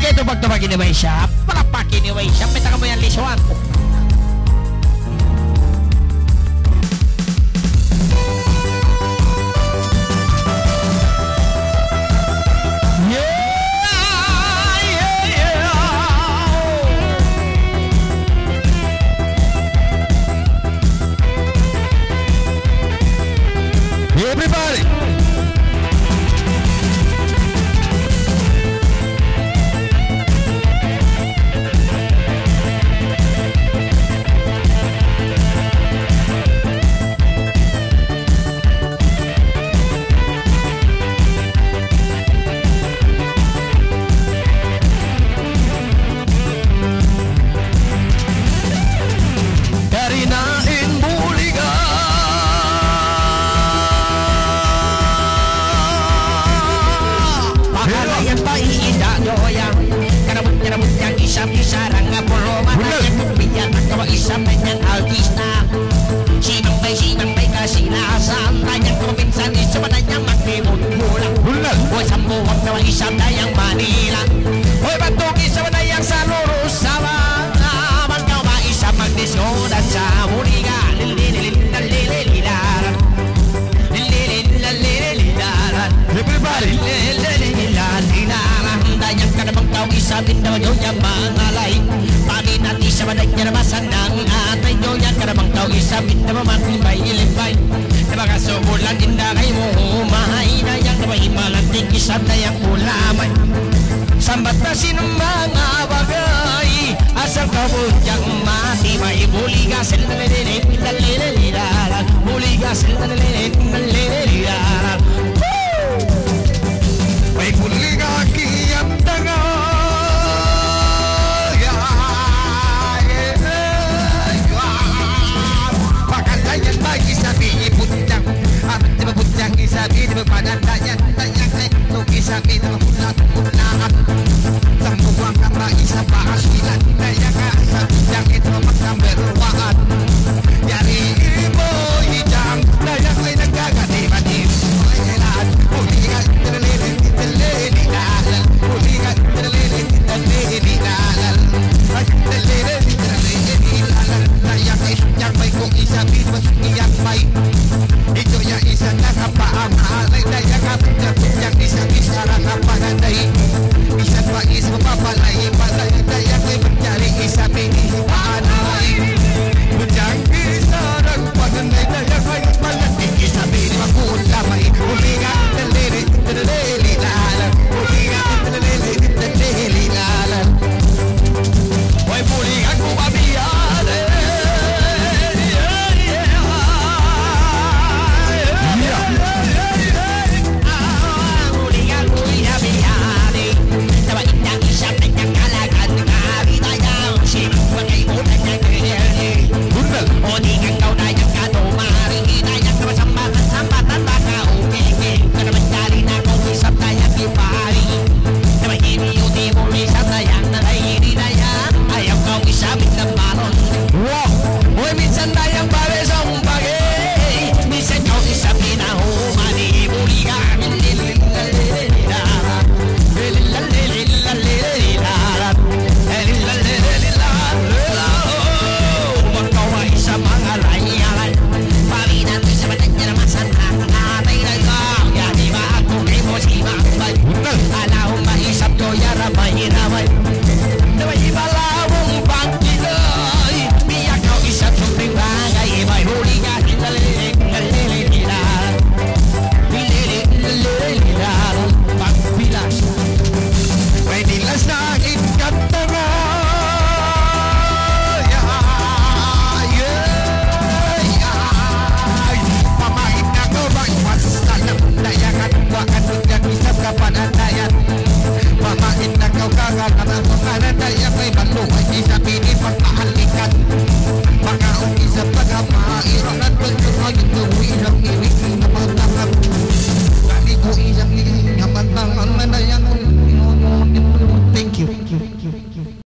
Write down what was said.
Oke, Okay, ito pagtawag ni Waisha. Palapak ni Waisha. Pita ka mo yan, Liswan. Everybody! Pisha, pisha, pisha Satin daw yun yung pangalay Pagin at isa maday karabasan ng atay Yun yung karabang tao isabit na mamatibay ilibay. Na mga subulan din na kay mo humahay Na yung napahimalan tikisab na yung ulamay. Sambat na sinumbang abagay Asal ka po yung mati? May buligasin na lilin Buligasin na lilin Buligasin na lilin vida. Isa pa isa pa palay Palay tayo kay Pagkali isa pinihibaan Ang acabar con la venta y ya fui bando, aquí se pide